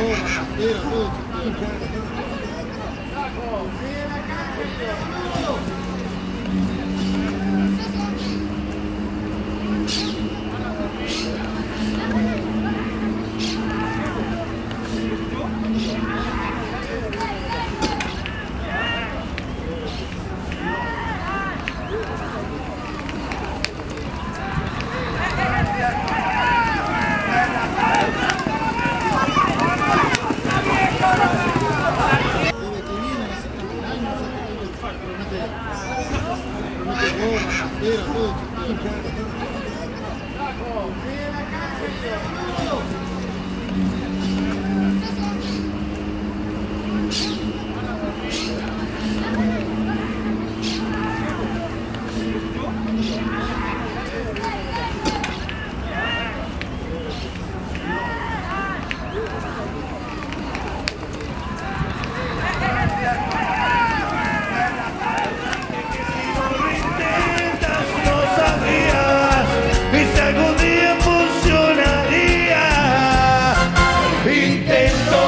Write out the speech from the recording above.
Thank you. Boa, feira, tudo. Intento